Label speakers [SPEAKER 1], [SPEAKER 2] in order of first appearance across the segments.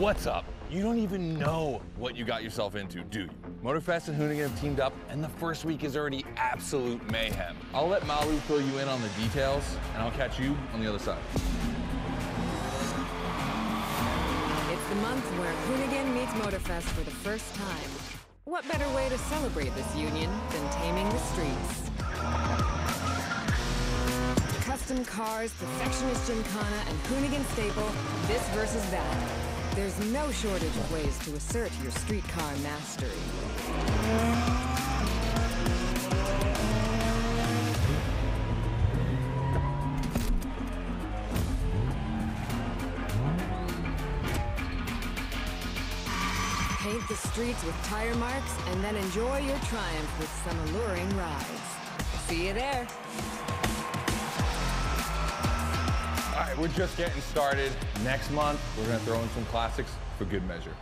[SPEAKER 1] What's up? You don't even know what you got yourself into, do you? Motorfest and Hoonigan have teamed up, and the first week is already absolute mayhem. I'll let Malu fill you in on the details, and I'll catch you on the other side.
[SPEAKER 2] It's the month where Hoonigan meets Motorfest for the first time. What better way to celebrate this union than taming the streets? Custom cars, perfectionist gymkhana, and Hoonigan staple, this versus that. There's no shortage of ways to assert your streetcar mastery. Paint the streets with tire marks and then enjoy your triumph with some alluring rides. See you there.
[SPEAKER 1] All right, we're just getting started. Next month, we're gonna throw in some classics for good measure.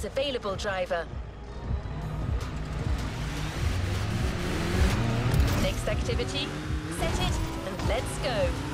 [SPEAKER 3] Is available, driver. Next activity, set it and let's go.